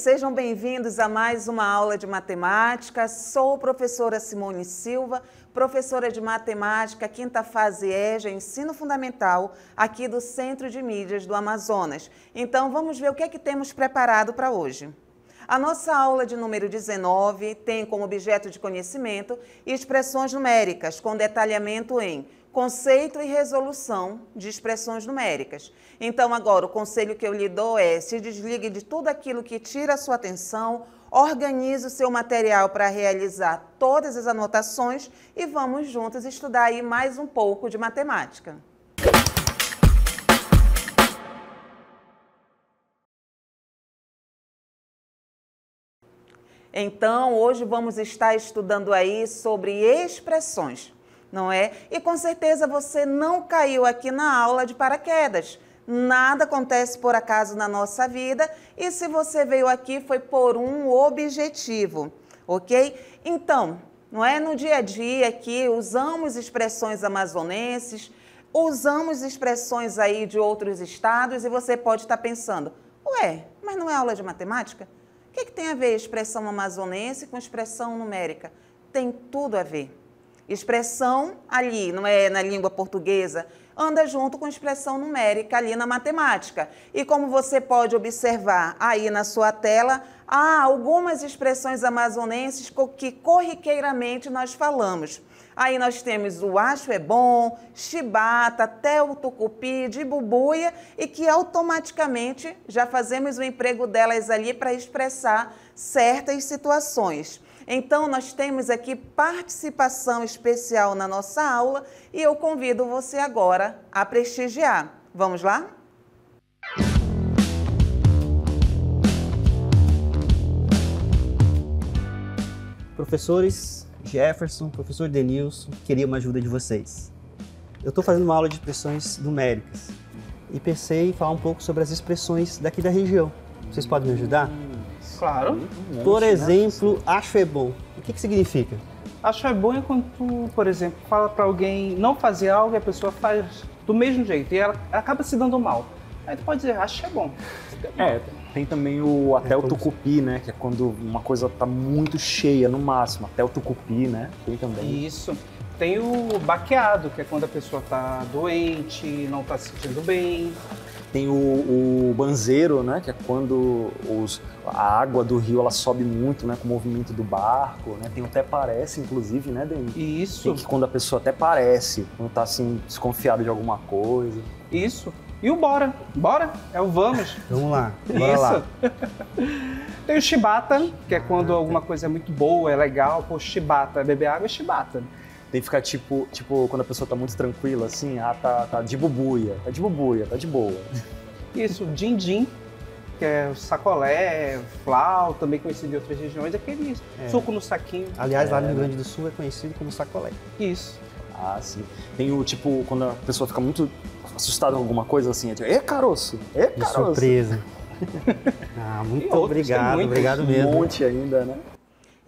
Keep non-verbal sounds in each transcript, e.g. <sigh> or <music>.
sejam bem-vindos a mais uma aula de matemática. Sou professora Simone Silva, professora de matemática, quinta fase EJA, ensino fundamental, aqui do Centro de Mídias do Amazonas. Então, vamos ver o que é que temos preparado para hoje. A nossa aula de número 19 tem como objeto de conhecimento expressões numéricas, com detalhamento em conceito e resolução de expressões numéricas. Então, agora, o conselho que eu lhe dou é se desligue de tudo aquilo que tira a sua atenção, organize o seu material para realizar todas as anotações e vamos juntos estudar aí mais um pouco de matemática. Então, hoje vamos estar estudando aí sobre expressões não é? E com certeza você não caiu aqui na aula de paraquedas. Nada acontece por acaso na nossa vida e se você veio aqui foi por um objetivo, ok? Então, não é no dia a dia que usamos expressões amazonenses, usamos expressões aí de outros estados e você pode estar pensando, ué, mas não é aula de matemática? O que, que tem a ver expressão amazonense com expressão numérica? Tem tudo a ver. Expressão ali, não é na língua portuguesa, anda junto com expressão numérica ali na matemática. E como você pode observar aí na sua tela, há algumas expressões amazonenses que corriqueiramente nós falamos. Aí nós temos o acho é bom, chibata, tel tucupi, de bubuia e que automaticamente já fazemos o emprego delas ali para expressar certas situações. Então, nós temos aqui participação especial na nossa aula e eu convido você agora a prestigiar. Vamos lá? Professores Jefferson, professor Denilson, queria uma ajuda de vocês. Eu estou fazendo uma aula de expressões numéricas e pensei em falar um pouco sobre as expressões daqui da região. Vocês podem me ajudar? Claro. Um por né? exemplo, né? acho é bom. O que, que significa? Acho é bom é quando tu, por exemplo, fala para alguém não fazer algo e a pessoa faz do mesmo jeito e ela acaba se dando mal. Aí tu pode dizer, acho é bom. É, tem também o até é, o tucupi, né? Que é quando uma coisa tá muito cheia no máximo. Até o tucupi, né? Tem também. Isso. Tem o baqueado, que é quando a pessoa tá doente, não tá se sentindo bem. Tem o, o banzeiro, né? Que é quando os, a água do rio ela sobe muito, né? Com o movimento do barco, né? Tem até parece, inclusive, né, Dani? Isso. Tem que quando a pessoa até parece, quando tá assim, desconfiado de alguma coisa. Isso. E o bora. Bora? É o vamos. <laughs> Vamos lá. Bora Isso. lá. <laughs> Tem o chibata, que é quando alguma coisa é muito boa, é legal. Pô, chibata. Beber água é chibata. Tem que ficar tipo, tipo, quando a pessoa tá muito tranquila, assim, ah, tá, tá de bubuia, tá de bubuia, tá de boa. <laughs> Isso, din-din, que é o sacolé, flau, também conhecido em outras regiões, aquele é. suco no saquinho. Aliás, é. lá no Rio Grande do Sul é conhecido como sacolé. Isso. Ah, sim. Tem o tipo, quando a pessoa fica muito assustada com alguma coisa assim, é tipo, é caroço, é caroço. De surpresa. <laughs> ah, muito obrigado, obrigado mesmo. Um monte ainda, né?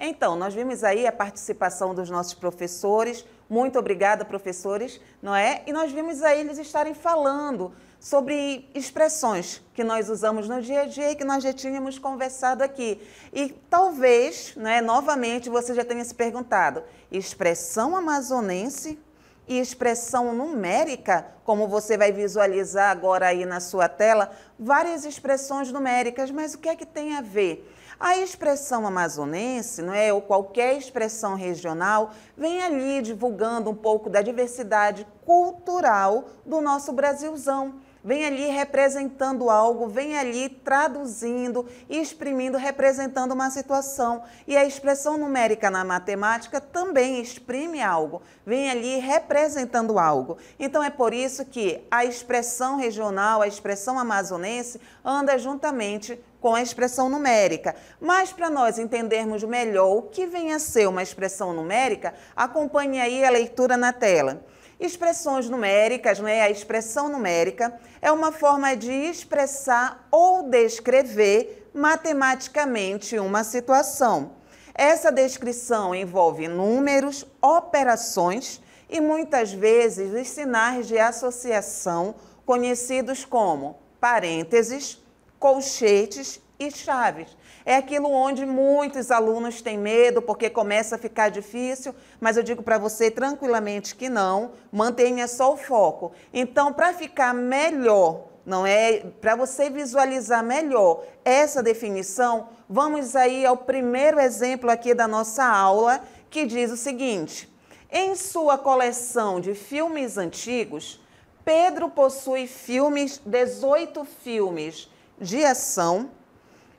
Então, nós vimos aí a participação dos nossos professores. Muito obrigada, professores, não é? E nós vimos aí eles estarem falando sobre expressões que nós usamos no dia a dia e que nós já tínhamos conversado aqui. E talvez, né, novamente, você já tenha se perguntado: expressão amazonense e expressão numérica, como você vai visualizar agora aí na sua tela, várias expressões numéricas, mas o que é que tem a ver? A expressão amazonense, não é, ou qualquer expressão regional, vem ali divulgando um pouco da diversidade cultural do nosso Brasilzão vem ali representando algo, vem ali traduzindo, exprimindo, representando uma situação. E a expressão numérica na matemática também exprime algo, vem ali representando algo. Então é por isso que a expressão regional, a expressão amazonense, anda juntamente com a expressão numérica. Mas para nós entendermos melhor o que vem a ser uma expressão numérica, acompanhe aí a leitura na tela. Expressões numéricas, né? a expressão numérica é uma forma de expressar ou descrever matematicamente uma situação. Essa descrição envolve números, operações e muitas vezes os sinais de associação conhecidos como parênteses, colchetes e chaves. É aquilo onde muitos alunos têm medo porque começa a ficar difícil, mas eu digo para você tranquilamente que não, mantenha só o foco. Então, para ficar melhor, não é? Para você visualizar melhor essa definição, vamos aí ao primeiro exemplo aqui da nossa aula, que diz o seguinte: em sua coleção de filmes antigos, Pedro possui filmes, 18 filmes de ação,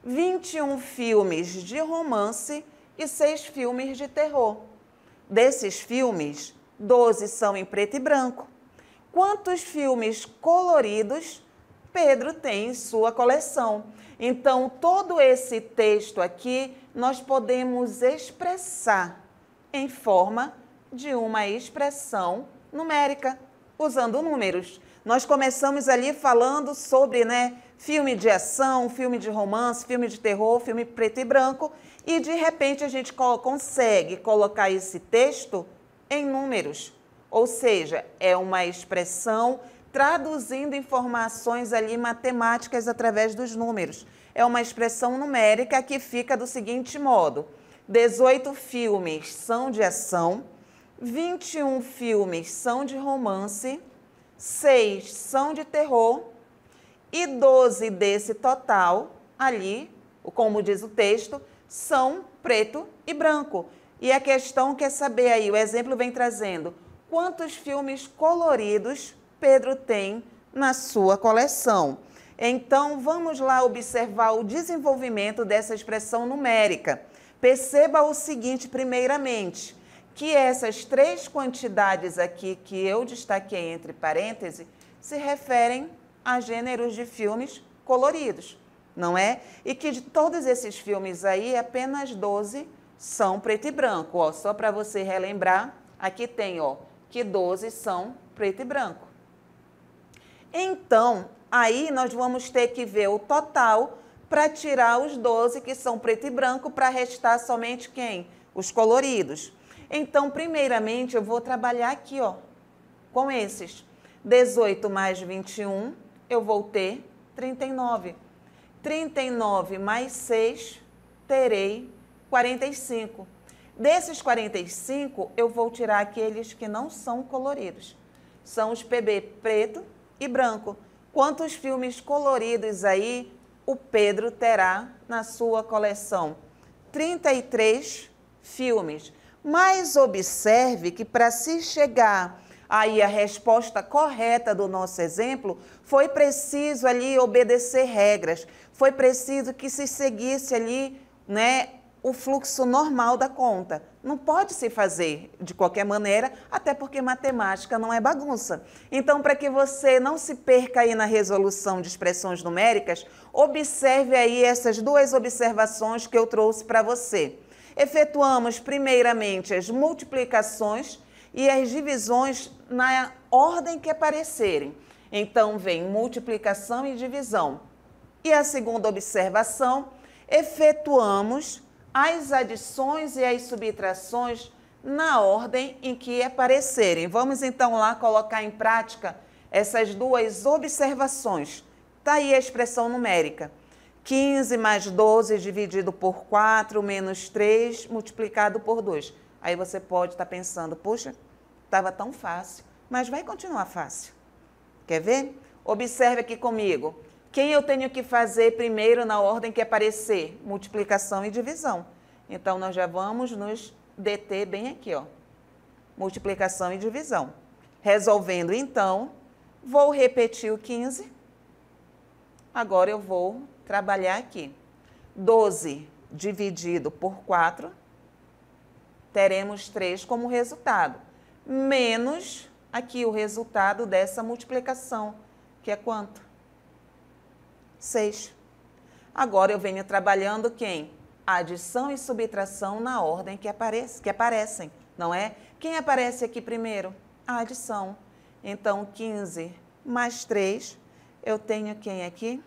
21 filmes de romance e 6 filmes de terror. Desses filmes, 12 são em preto e branco. Quantos filmes coloridos Pedro tem em sua coleção? Então, todo esse texto aqui nós podemos expressar em forma de uma expressão numérica, usando números. Nós começamos ali falando sobre né, filme de ação, filme de romance, filme de terror, filme preto e branco, e de repente a gente consegue colocar esse texto em números. Ou seja, é uma expressão traduzindo informações ali matemáticas através dos números. É uma expressão numérica que fica do seguinte modo: 18 filmes são de ação, 21 filmes são de romance, 6 são de terror e 12 desse total, ali, como diz o texto, são preto e branco. E a questão quer saber aí, o exemplo vem trazendo, quantos filmes coloridos Pedro tem na sua coleção. Então, vamos lá observar o desenvolvimento dessa expressão numérica. Perceba o seguinte, primeiramente, que essas três quantidades aqui que eu destaquei entre parênteses se referem a gêneros de filmes coloridos, não é? E que de todos esses filmes aí, apenas 12 são preto e branco, ó, só para você relembrar, aqui tem, ó, que 12 são preto e branco. Então, aí nós vamos ter que ver o total para tirar os 12 que são preto e branco para restar somente quem? Os coloridos. Então, primeiramente, eu vou trabalhar aqui, ó, com esses. 18 mais 21 eu vou ter 39. 39 mais 6, terei 45. Desses 45, eu vou tirar aqueles que não são coloridos. São os PB preto e branco. Quantos filmes coloridos aí o Pedro terá na sua coleção? 33 filmes. Mas observe que para se chegar aí a resposta correta do nosso exemplo, foi preciso ali obedecer regras, foi preciso que se seguisse ali, né, o fluxo normal da conta. Não pode se fazer de qualquer maneira, até porque matemática não é bagunça. Então, para que você não se perca aí na resolução de expressões numéricas, observe aí essas duas observações que eu trouxe para você. Efetuamos primeiramente as multiplicações e as divisões na ordem que aparecerem. Então, vem multiplicação e divisão. E a segunda observação, efetuamos as adições e as subtrações na ordem em que aparecerem. Vamos então lá colocar em prática essas duas observações. Está aí a expressão numérica. 15 mais 12 dividido por 4 menos 3 multiplicado por 2. Aí você pode estar tá pensando, puxa, estava tão fácil, mas vai continuar fácil. Quer ver? Observe aqui comigo. Quem eu tenho que fazer primeiro na ordem que aparecer? Multiplicação e divisão. Então, nós já vamos nos deter bem aqui, ó. Multiplicação e divisão. Resolvendo, então, vou repetir o 15. Agora eu vou trabalhar aqui. 12 dividido por 4 teremos 3 como resultado, menos aqui o resultado dessa multiplicação, que é quanto? 6. Agora eu venho trabalhando quem? Adição e subtração na ordem que, aparece, que aparecem, não é? Quem aparece aqui primeiro? A adição. Então, 15 mais 3, eu tenho quem aqui?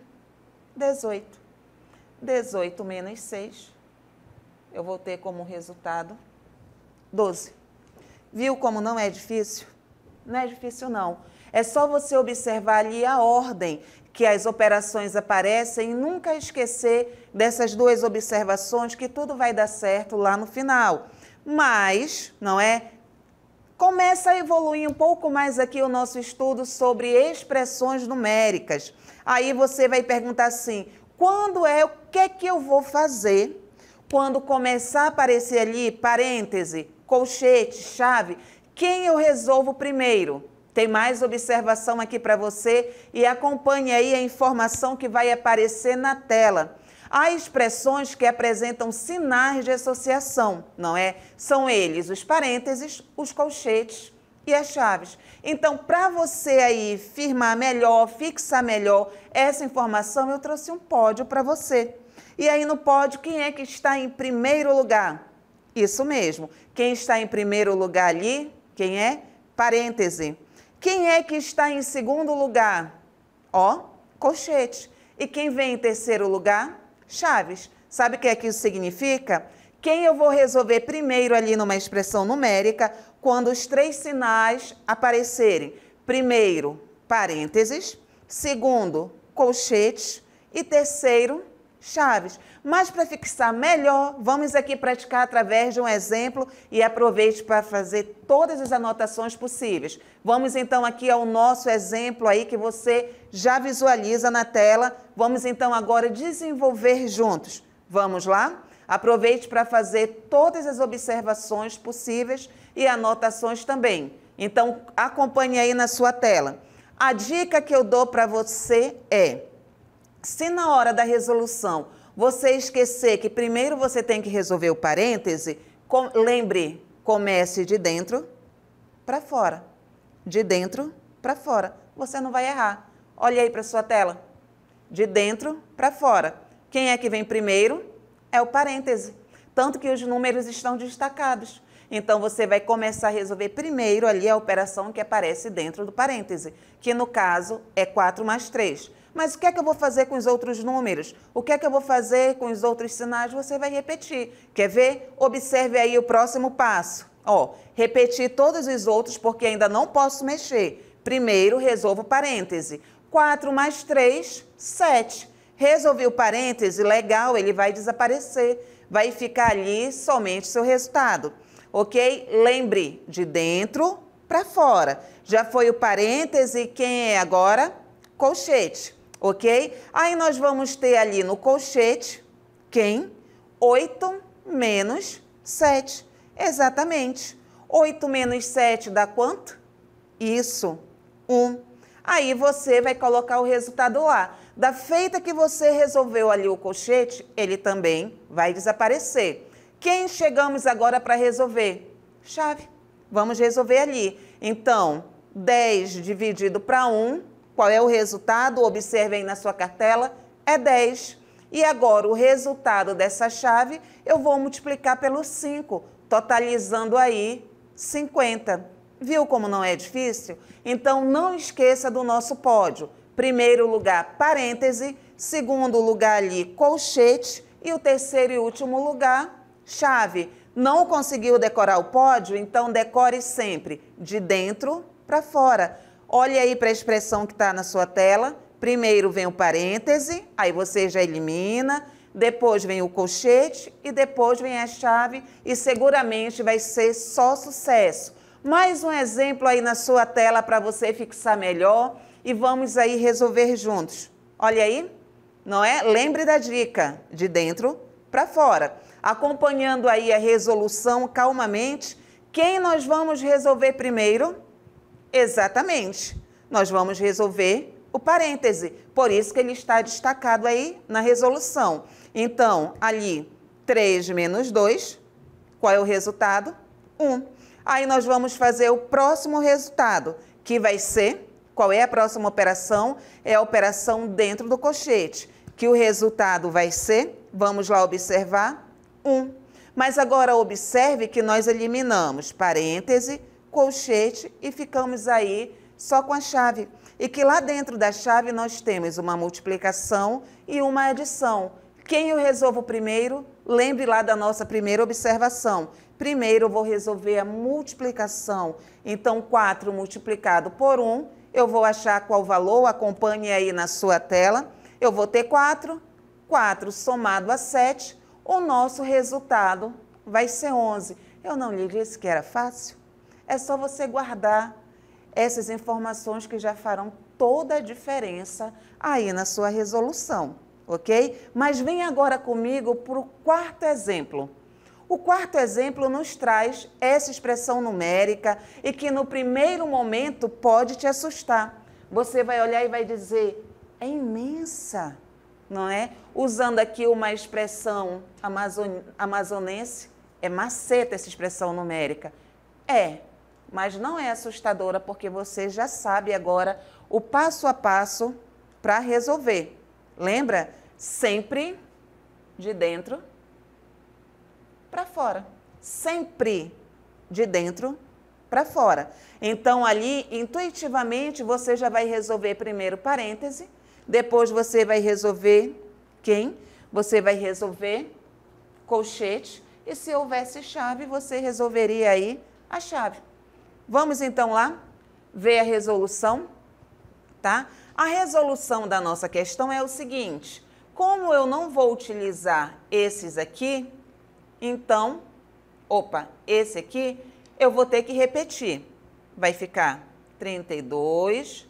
18. 18 menos 6, eu vou ter como resultado 12. Viu como não é difícil? Não é difícil, não. É só você observar ali a ordem que as operações aparecem e nunca esquecer dessas duas observações que tudo vai dar certo lá no final. Mas, não é? Começa a evoluir um pouco mais aqui o nosso estudo sobre expressões numéricas. Aí você vai perguntar assim: quando é o que é que eu vou fazer quando começar a aparecer ali parêntese, colchete, chave? Quem eu resolvo primeiro? Tem mais observação aqui para você e acompanhe aí a informação que vai aparecer na tela. Há expressões que apresentam sinais de associação, não é? São eles os parênteses, os colchetes e as chaves. Então, para você aí firmar melhor, fixar melhor essa informação, eu trouxe um pódio para você. E aí no pódio, quem é que está em primeiro lugar? Isso mesmo. Quem está em primeiro lugar ali? Quem é? Parêntese. Quem é que está em segundo lugar? Ó, colchete. E quem vem em terceiro lugar? Chaves. Sabe o que é que isso significa? Quem eu vou resolver primeiro ali numa expressão numérica quando os três sinais aparecerem? Primeiro, parênteses. Segundo, colchetes. E terceiro, chaves. Mas para fixar melhor, vamos aqui praticar através de um exemplo e aproveite para fazer todas as anotações possíveis. Vamos então aqui ao nosso exemplo aí que você já visualiza na tela. Vamos então agora desenvolver juntos. Vamos lá? Aproveite para fazer todas as observações possíveis e anotações também. Então, acompanhe aí na sua tela. A dica que eu dou para você é se na hora da resolução você esquecer que primeiro você tem que resolver o parêntese, com, lembre, comece de dentro para fora. De dentro para fora. Você não vai errar. Olhe aí para sua tela. De dentro para fora. Quem é que vem primeiro? É o parêntese. Tanto que os números estão destacados. Então você vai começar a resolver primeiro ali a operação que aparece dentro do parêntese, que no caso é 4 mais 3. Mas o que é que eu vou fazer com os outros números? O que é que eu vou fazer com os outros sinais? Você vai repetir. Quer ver? Observe aí o próximo passo. Ó, repetir todos os outros porque ainda não posso mexer. Primeiro, resolvo o parêntese. 4 mais 3, 7. Resolvi o parêntese, legal, ele vai desaparecer. Vai ficar ali somente seu resultado. Ok? Lembre, de dentro para fora. Já foi o parêntese, quem é agora? Colchete ok? Aí nós vamos ter ali no colchete, quem? 8 menos 7. Exatamente. 8 menos 7 dá quanto? Isso, 1. Aí você vai colocar o resultado lá. Da feita que você resolveu ali o colchete, ele também vai desaparecer. Quem chegamos agora para resolver? Chave. Vamos resolver ali. Então, 10 dividido para 1 qual é o resultado? Observe aí na sua cartela, é 10. E agora, o resultado dessa chave, eu vou multiplicar pelo 5, totalizando aí 50. Viu como não é difícil? Então, não esqueça do nosso pódio. Primeiro lugar, parêntese. Segundo lugar ali, colchete. E o terceiro e último lugar, chave. Não conseguiu decorar o pódio? Então, decore sempre de dentro para fora. Olhe aí para a expressão que está na sua tela. Primeiro vem o parêntese, aí você já elimina. Depois vem o colchete e depois vem a chave e seguramente vai ser só sucesso. Mais um exemplo aí na sua tela para você fixar melhor e vamos aí resolver juntos. Olha aí, não é? Lembre da dica, de dentro para fora. Acompanhando aí a resolução calmamente, quem nós vamos resolver primeiro? Exatamente. Nós vamos resolver o parêntese. Por isso que ele está destacado aí na resolução. Então, ali, 3 menos 2, qual é o resultado? 1. Aí nós vamos fazer o próximo resultado, que vai ser, qual é a próxima operação? É a operação dentro do colchete, que o resultado vai ser, vamos lá observar, 1. Mas agora observe que nós eliminamos parêntese, colchete e ficamos aí só com a chave. E que lá dentro da chave nós temos uma multiplicação e uma adição. Quem eu resolvo primeiro? Lembre lá da nossa primeira observação. Primeiro eu vou resolver a multiplicação. Então, 4 multiplicado por 1 Eu vou achar qual valor, acompanhe aí na sua tela. Eu vou ter 4. 4 somado a 7, o nosso resultado vai ser 11. Eu não lhe disse que era fácil? É só você guardar essas informações que já farão toda a diferença aí na sua resolução, ok? Mas vem agora comigo para o quarto exemplo. O quarto exemplo nos traz essa expressão numérica e que no primeiro momento pode te assustar. Você vai olhar e vai dizer: é imensa, não é? Usando aqui uma expressão amazon amazonense, é maceta essa expressão numérica. É, mas não é assustadora porque você já sabe agora o passo a passo para resolver. Lembra? Sempre de dentro para fora. Sempre de dentro para fora. Então, ali, intuitivamente, você já vai resolver primeiro parêntese, depois você vai resolver quem? Você vai resolver colchete, e se houvesse chave, você resolveria aí a chave. Vamos então lá ver a resolução, tá? A resolução da nossa questão é o seguinte: como eu não vou utilizar esses aqui, então, opa, esse aqui eu vou ter que repetir. Vai ficar 32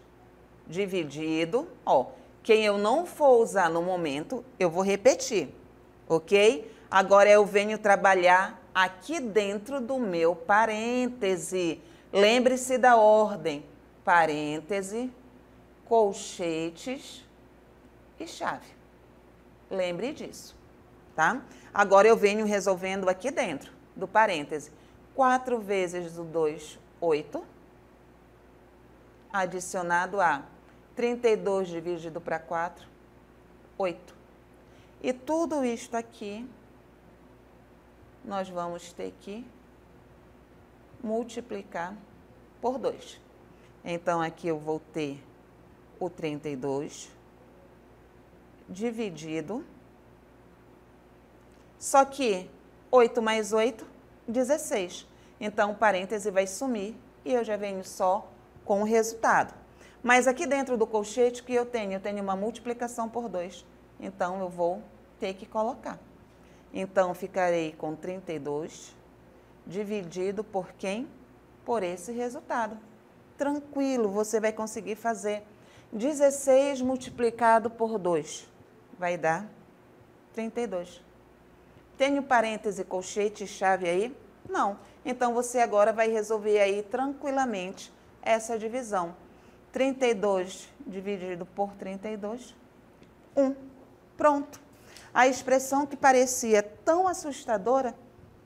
dividido, ó, quem eu não for usar no momento, eu vou repetir, ok? Agora eu venho trabalhar aqui dentro do meu parêntese. Lembre-se da ordem: parêntese, colchetes e chave. Lembre disso, tá? Agora eu venho resolvendo aqui dentro do parêntese. 4 vezes o 2, 8. Adicionado a 32 dividido para 4, 8. E tudo isto aqui, nós vamos ter que multiplicar por 2. Então, aqui eu vou ter o 32 dividido só que 8 mais 8, 16. Então, o parêntese vai sumir e eu já venho só com o resultado. Mas aqui dentro do colchete que eu tenho, eu tenho uma multiplicação por 2. Então, eu vou ter que colocar. Então, ficarei com 32 dividido por quem? Por esse resultado. Tranquilo, você vai conseguir fazer 16 multiplicado por 2. Vai dar 32. Tenho parêntese, colchete e chave aí? Não. Então, você agora vai resolver aí tranquilamente essa divisão. 32 dividido por 32, 1. Pronto. A expressão que parecia tão assustadora,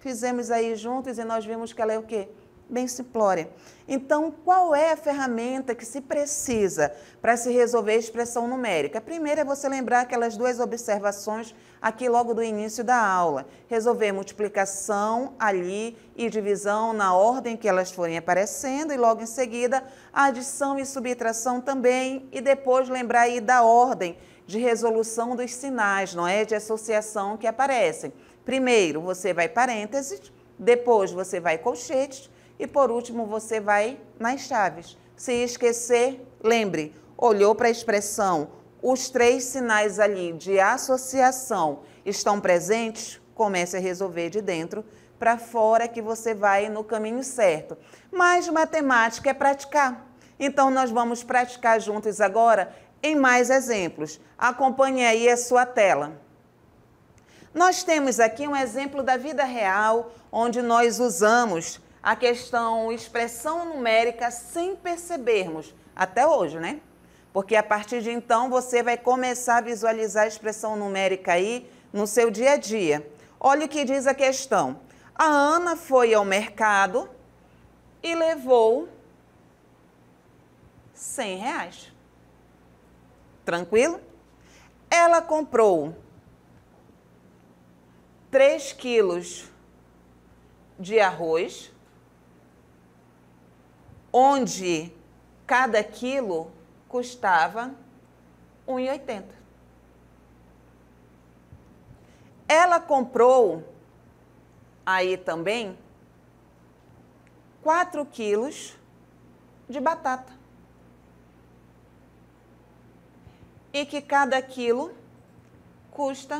fizemos aí juntos e nós vimos que ela é o quê? bem simplória. Então, qual é a ferramenta que se precisa para se resolver a expressão numérica? A primeira é você lembrar aquelas duas observações aqui logo do início da aula. Resolver multiplicação ali e divisão na ordem que elas forem aparecendo e logo em seguida adição e subtração também e depois lembrar aí da ordem de resolução dos sinais, não é? De associação que aparecem. Primeiro, você vai parênteses, depois você vai colchetes e por último, você vai nas chaves. Se esquecer, lembre, olhou para a expressão, os três sinais ali de associação estão presentes, comece a resolver de dentro para fora que você vai no caminho certo. Mas matemática é praticar. Então nós vamos praticar juntos agora em mais exemplos. Acompanhe aí a sua tela. Nós temos aqui um exemplo da vida real, onde nós usamos a questão expressão numérica sem percebermos, até hoje, né? Porque a partir de então você vai começar a visualizar a expressão numérica aí no seu dia a dia. Olha o que diz a questão. A Ana foi ao mercado e levou 100 reais. Tranquilo? Ela comprou 3 quilos de arroz, onde cada quilo custava 1,80. Ela comprou aí também 4 quilos de batata. e que cada quilo custa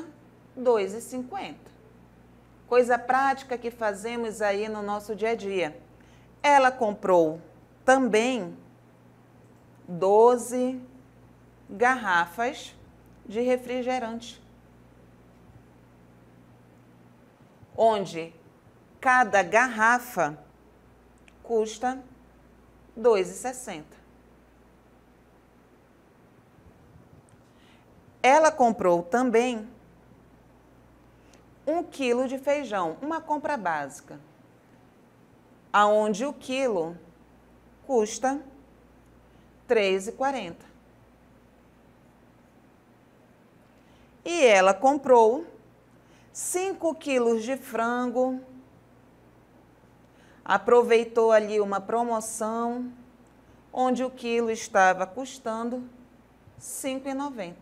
R$ 2,50. Coisa prática que fazemos aí no nosso dia a dia. Ela comprou também 12 garrafas de refrigerante. Onde cada garrafa custa R$ 2,60. Ela comprou também um quilo de feijão, uma compra básica, aonde o quilo custa R$ 13,40. E ela comprou 5 quilos de frango, aproveitou ali uma promoção, onde o quilo estava custando R$ 5,90.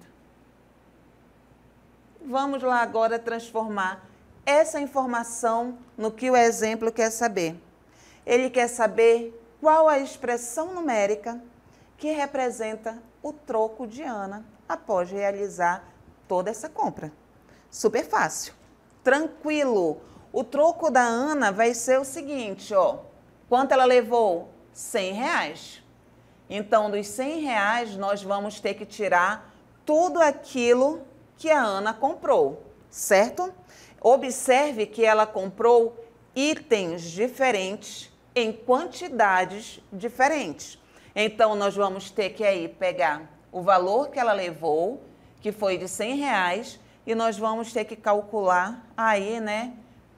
Vamos lá agora transformar essa informação no que o exemplo quer saber. Ele quer saber qual a expressão numérica que representa o troco de Ana após realizar toda essa compra. Super fácil. Tranquilo. O troco da Ana vai ser o seguinte, ó. Quanto ela levou? 100 reais. Então, dos 100 reais, nós vamos ter que tirar tudo aquilo que a Ana comprou, certo? Observe que ela comprou itens diferentes em quantidades diferentes. Então, nós vamos ter que aí pegar o valor que ela levou, que foi de 100 reais, e nós vamos ter que calcular aí, né,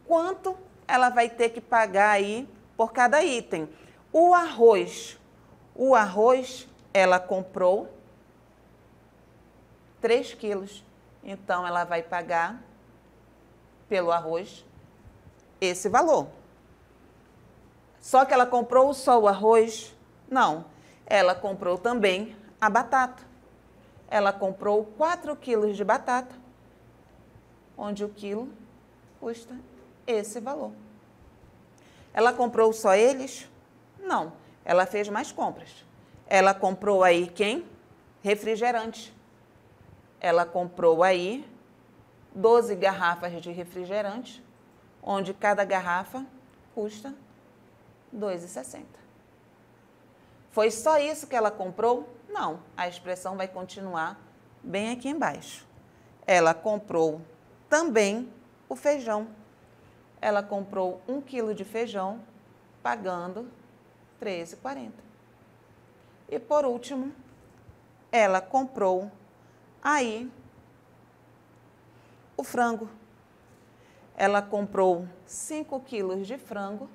quanto ela vai ter que pagar aí por cada item. O arroz, o arroz ela comprou 3 quilos, então ela vai pagar pelo arroz esse valor. Só que ela comprou só o arroz? Não. Ela comprou também a batata. Ela comprou 4 quilos de batata, onde o quilo custa esse valor. Ela comprou só eles? Não. Ela fez mais compras. Ela comprou aí quem? Refrigerante. Ela comprou aí 12 garrafas de refrigerante, onde cada garrafa custa R$ 2,60. Foi só isso que ela comprou? Não, a expressão vai continuar bem aqui embaixo. Ela comprou também o feijão. Ela comprou um quilo de feijão, pagando R$ 13,40. E por último, ela comprou aí o frango. Ela comprou 5 quilos de frango,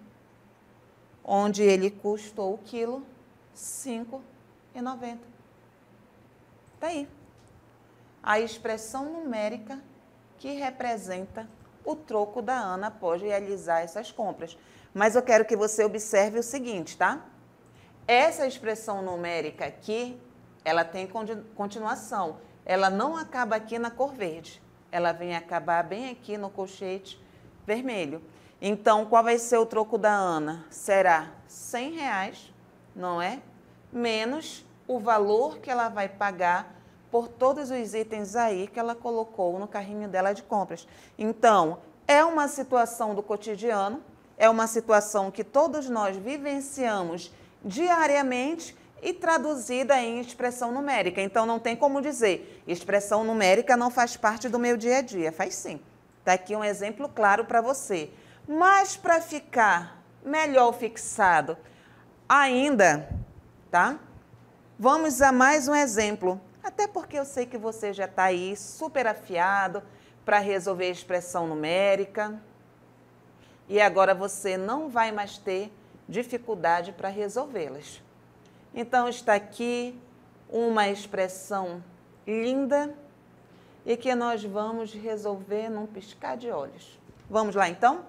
onde ele custou o quilo R$ 5,90. Está aí. A expressão numérica que representa o troco da Ana após realizar essas compras. Mas eu quero que você observe o seguinte, tá? Essa expressão numérica aqui, ela tem continuação. Ela não acaba aqui na cor verde. Ela vem acabar bem aqui no colchete vermelho. Então, qual vai ser o troco da Ana? Será 100 reais não é? Menos o valor que ela vai pagar por todos os itens aí que ela colocou no carrinho dela de compras. Então, é uma situação do cotidiano, é uma situação que todos nós vivenciamos diariamente e traduzida em expressão numérica. Então, não tem como dizer, expressão numérica não faz parte do meu dia a dia. Faz sim. Está aqui um exemplo claro para você. Mas para ficar melhor fixado, ainda, tá? Vamos a mais um exemplo, até porque eu sei que você já está aí super afiado para resolver expressão numérica e agora você não vai mais ter dificuldade para resolvê-las. Então está aqui uma expressão linda e que nós vamos resolver num piscar de olhos. Vamos lá então?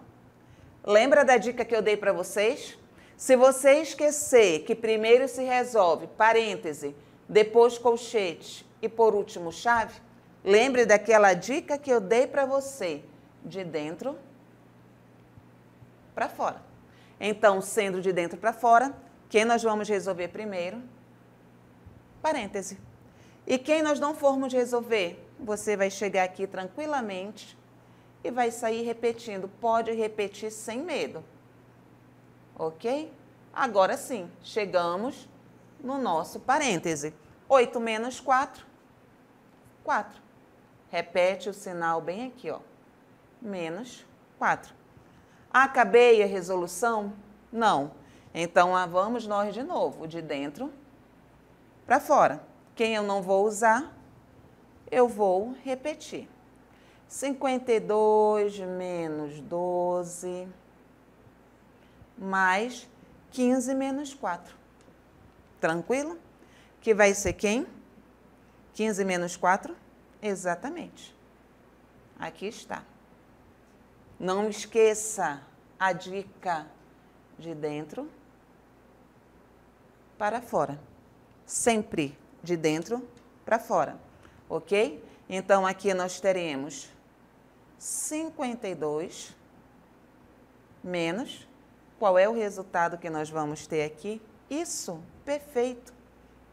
Lembra da dica que eu dei para vocês? Se você esquecer que primeiro se resolve parêntese, depois colchete e por último chave, lembre daquela dica que eu dei para você, de dentro para fora. Então, sendo de dentro para fora, quem nós vamos resolver primeiro? Parêntese. E quem nós não formos resolver, você vai chegar aqui tranquilamente e vai sair repetindo. Pode repetir sem medo. Ok? Agora sim, chegamos no nosso parêntese. 8 menos 4, 4. Repete o sinal bem aqui, ó. Menos 4. Acabei a resolução? Não. Então, vamos nós de novo, de dentro para fora. Quem eu não vou usar, eu vou repetir. 52 menos 12 mais 15 menos 4. Tranquilo? Que vai ser quem? 15 menos 4? Exatamente. Aqui está. Não esqueça a dica de dentro para fora. Sempre de dentro para fora, ok? Então, aqui nós teremos 52 menos. Qual é o resultado que nós vamos ter aqui? Isso, perfeito,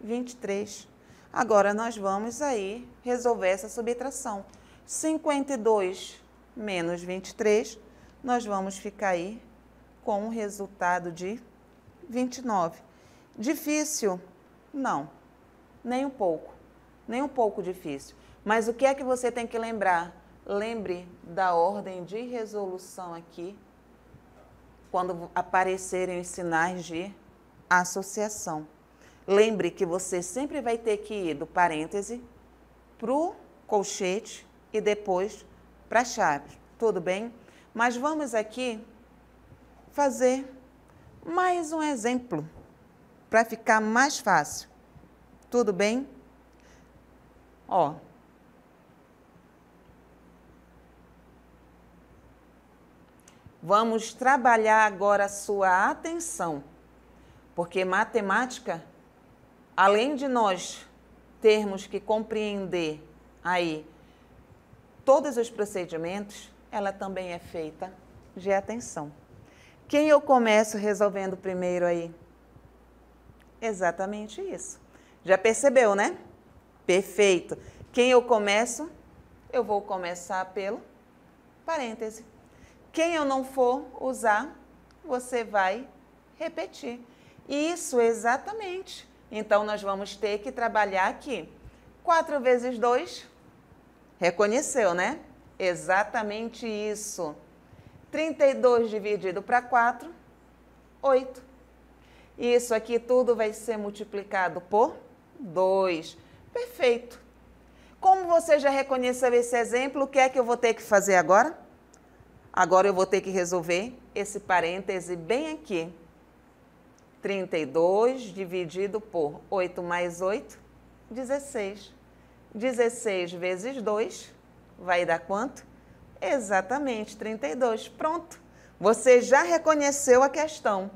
23. Agora, nós vamos aí resolver essa subtração. 52 menos 23, nós vamos ficar aí com um resultado de 29. Difícil? Não nem um pouco, nem um pouco difícil. Mas o que é que você tem que lembrar? Lembre da ordem de resolução aqui, quando aparecerem os sinais de associação. Lembre que você sempre vai ter que ir do parêntese para o colchete e depois para a chave. Tudo bem? Mas vamos aqui fazer mais um exemplo para ficar mais fácil. Tudo bem? Ó. Vamos trabalhar agora a sua atenção, porque matemática, além de nós termos que compreender aí todos os procedimentos, ela também é feita de atenção. Quem eu começo resolvendo primeiro aí? Exatamente isso. Já percebeu, né? Perfeito. Quem eu começo? Eu vou começar pelo parêntese. Quem eu não for usar, você vai repetir. Isso, exatamente. Então, nós vamos ter que trabalhar aqui. 4 vezes 2, reconheceu, né? Exatamente isso. 32 dividido para 4, 8. Isso aqui tudo vai ser multiplicado por 2. Perfeito. Como você já reconheceu esse exemplo, o que é que eu vou ter que fazer agora? Agora eu vou ter que resolver esse parêntese bem aqui. 32 dividido por 8 mais 8, 16. 16 vezes 2 vai dar quanto? Exatamente, 32. Pronto. Você já reconheceu a questão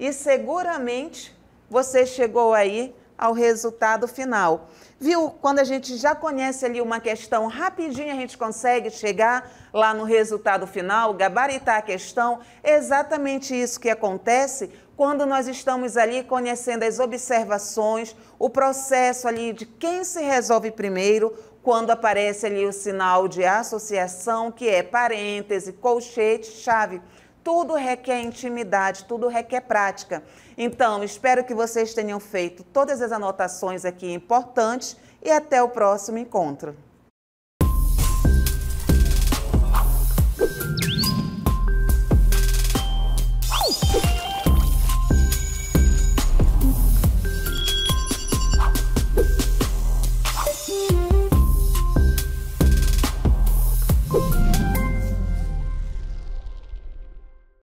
e seguramente você chegou aí ao resultado final. Viu? Quando a gente já conhece ali uma questão, rapidinho a gente consegue chegar lá no resultado final, gabaritar a questão. É exatamente isso que acontece quando nós estamos ali conhecendo as observações, o processo ali de quem se resolve primeiro, quando aparece ali o sinal de associação, que é parêntese, colchete, chave. Tudo requer intimidade, tudo requer prática. Então, espero que vocês tenham feito todas as anotações aqui importantes e até o próximo encontro.